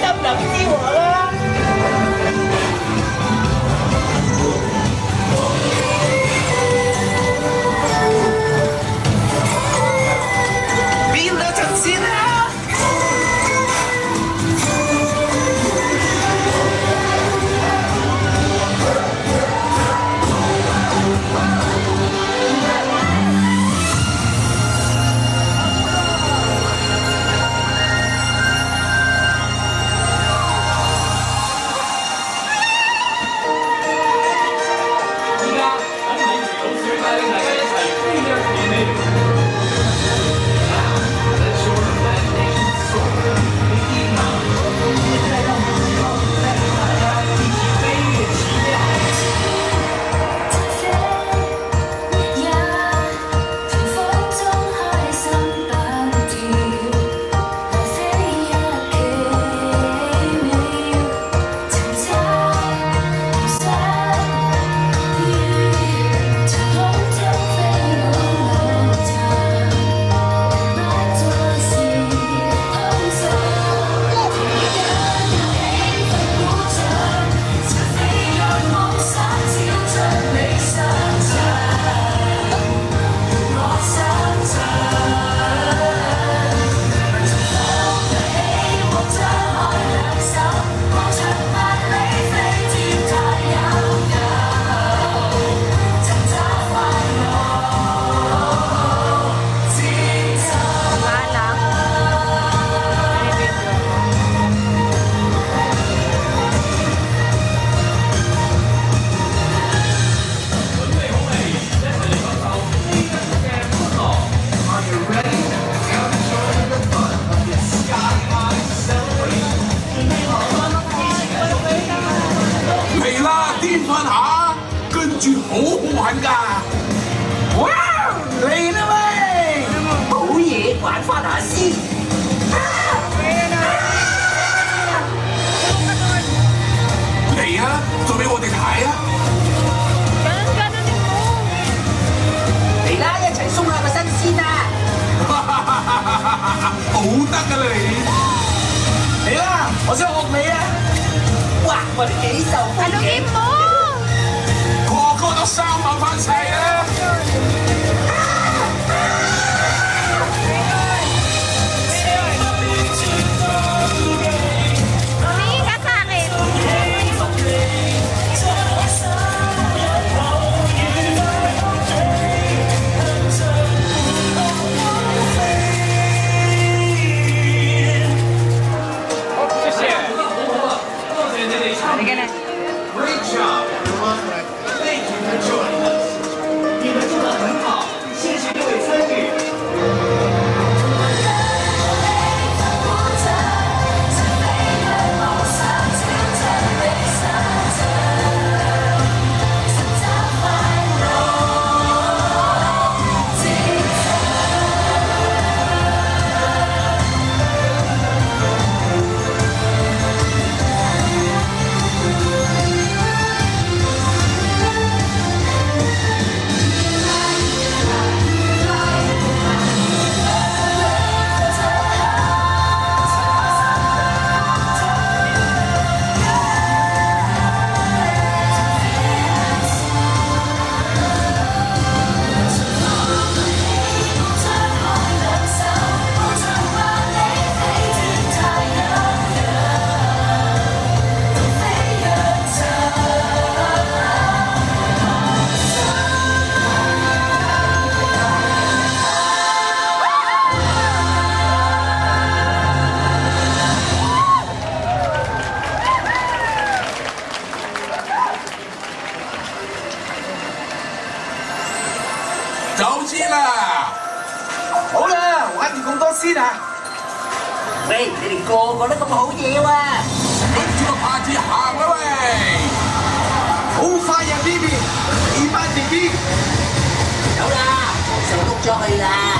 Tao 我了哇！来了喂！好嘢，玩翻下先。来啊，做俾我哋睇啊！更加中意我！啦，一齐松下个新鲜啊！好得啊你！嚟啦，我想学你啊！哇！我哋几手好嘢。個個都生猛翻個個都咁好嘢喎！跟住個拍子行啦喂！好快入呢邊，二班 B B。有啦，就碌咗去啦。